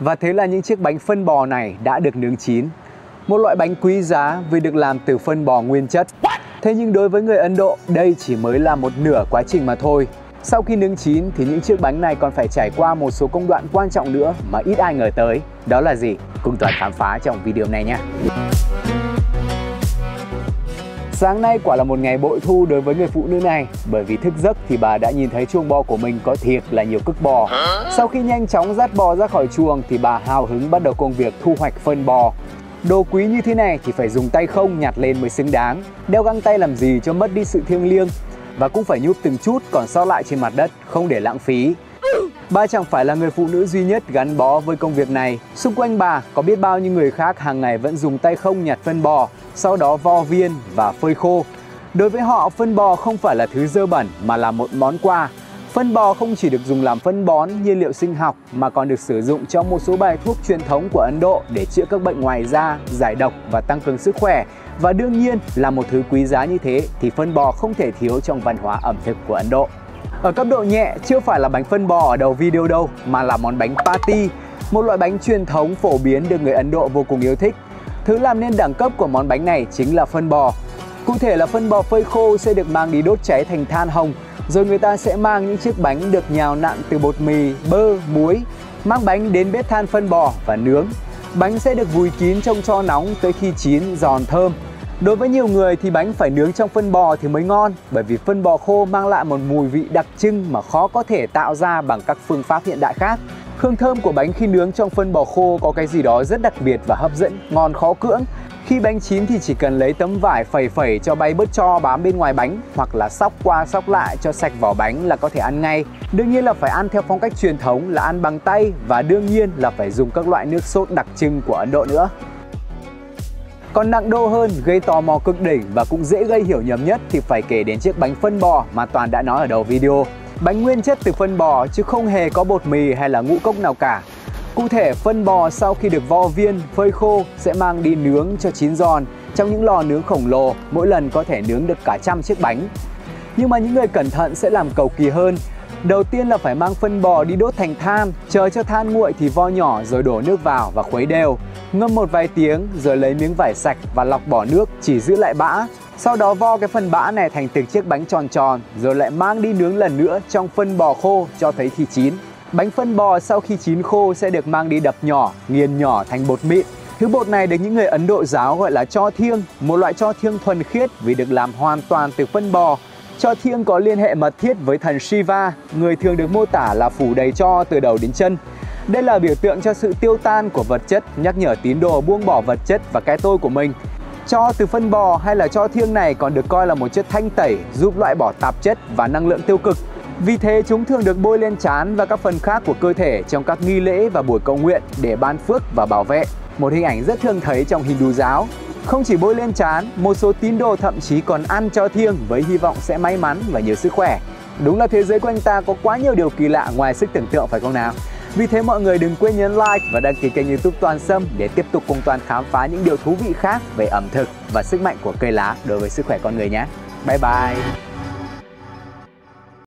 Và thế là những chiếc bánh phân bò này đã được nướng chín. Một loại bánh quý giá vì được làm từ phân bò nguyên chất. Thế nhưng đối với người Ấn Độ, đây chỉ mới là một nửa quá trình mà thôi. Sau khi nướng chín thì những chiếc bánh này còn phải trải qua một số công đoạn quan trọng nữa mà ít ai ngờ tới. Đó là gì? Cùng Toàn khám phá trong video này nhé. Sáng nay quả là một ngày bội thu đối với người phụ nữ này. Bởi vì thức giấc thì bà đã nhìn thấy chuồng bò của mình có thiệt là nhiều cức bò. Sau khi nhanh chóng dắt bò ra khỏi chuồng thì bà hào hứng bắt đầu công việc thu hoạch phân bò. Đồ quý như thế này thì phải dùng tay không nhặt lên mới xứng đáng. Đeo găng tay làm gì cho mất đi sự thiêng liêng. Và cũng phải nhúp từng chút còn sót lại trên mặt đất, không để lãng phí. Bà chẳng phải là người phụ nữ duy nhất gắn bó với công việc này. Xung quanh bà có biết bao nhiêu người khác hàng ngày vẫn dùng tay không nhặt phân bò, sau đó vo viên và phơi khô. Đối với họ, phân bò không phải là thứ dơ bẩn mà là một món quà. Phân bò không chỉ được dùng làm phân bón, nhiên liệu sinh học mà còn được sử dụng trong một số bài thuốc truyền thống của Ấn Độ để chữa các bệnh ngoài da, giải độc và tăng cường sức khỏe. Và đương nhiên là một thứ quý giá như thế thì phân bò không thể thiếu trong văn hóa ẩm thực của Ấn Độ. Ở cấp độ nhẹ, chưa phải là bánh phân bò ở đầu video đâu, mà là món bánh patty, một loại bánh truyền thống phổ biến được người Ấn Độ vô cùng yêu thích. Thứ làm nên đẳng cấp của món bánh này chính là phân bò. Cụ thể là phân bò phơi khô sẽ được mang đi đốt cháy thành than hồng, rồi người ta sẽ mang những chiếc bánh được nhào nặn từ bột mì, bơ, muối, mang bánh đến bếp than phân bò và nướng. Bánh sẽ được vùi kín trong cho nóng tới khi chín giòn thơm. Đối với nhiều người thì bánh phải nướng trong phân bò thì mới ngon bởi vì phân bò khô mang lại một mùi vị đặc trưng mà khó có thể tạo ra bằng các phương pháp hiện đại khác. Hương thơm của bánh khi nướng trong phân bò khô có cái gì đó rất đặc biệt và hấp dẫn, ngon khó cưỡng. Khi bánh chín thì chỉ cần lấy tấm vải phẩy phẩy cho bay bớt cho bám bên ngoài bánh hoặc là sóc qua sóc lại cho sạch vỏ bánh là có thể ăn ngay. Đương nhiên là phải ăn theo phong cách truyền thống là ăn bằng tay và đương nhiên là phải dùng các loại nước sốt đặc trưng của Ấn Độ nữa. Còn nặng đô hơn, gây tò mò cực đỉnh và cũng dễ gây hiểu nhầm nhất thì phải kể đến chiếc bánh phân bò mà Toàn đã nói ở đầu video. Bánh nguyên chất từ phân bò chứ không hề có bột mì hay là ngũ cốc nào cả. Cụ thể, phân bò sau khi được vo viên, phơi khô sẽ mang đi nướng cho chín giòn trong những lò nướng khổng lồ, mỗi lần có thể nướng được cả trăm chiếc bánh. Nhưng mà những người cẩn thận sẽ làm cầu kỳ hơn Đầu tiên là phải mang phân bò đi đốt thành than, chờ cho than nguội thì vo nhỏ rồi đổ nước vào và khuấy đều. Ngâm một vài tiếng rồi lấy miếng vải sạch và lọc bỏ nước, chỉ giữ lại bã. Sau đó vo cái phần bã này thành từng chiếc bánh tròn tròn rồi lại mang đi nướng lần nữa trong phân bò khô cho thấy khi chín. Bánh phân bò sau khi chín khô sẽ được mang đi đập nhỏ, nghiền nhỏ thành bột mịn. Thứ bột này được những người Ấn Độ giáo gọi là cho thiêng, một loại cho thiêng thuần khiết vì được làm hoàn toàn từ phân bò cho thiêng có liên hệ mật thiết với thần Shiva, người thường được mô tả là phủ đầy cho từ đầu đến chân. Đây là biểu tượng cho sự tiêu tan của vật chất, nhắc nhở tín đồ buông bỏ vật chất và cái tôi của mình. Cho từ phân bò hay là cho thiêng này còn được coi là một chất thanh tẩy giúp loại bỏ tạp chất và năng lượng tiêu cực. Vì thế chúng thường được bôi lên trán và các phần khác của cơ thể trong các nghi lễ và buổi cầu nguyện để ban phước và bảo vệ. Một hình ảnh rất thường thấy trong Hindu giáo. Không chỉ bôi lên trán, một số tín đồ thậm chí còn ăn cho thiêng với hy vọng sẽ may mắn và nhiều sức khỏe. Đúng là thế giới quanh ta có quá nhiều điều kỳ lạ ngoài sức tưởng tượng phải không nào? Vì thế mọi người đừng quên nhấn like và đăng ký kênh youtube Toàn Sâm để tiếp tục cùng Toàn khám phá những điều thú vị khác về ẩm thực và sức mạnh của cây lá đối với sức khỏe con người nhé. Bye bye!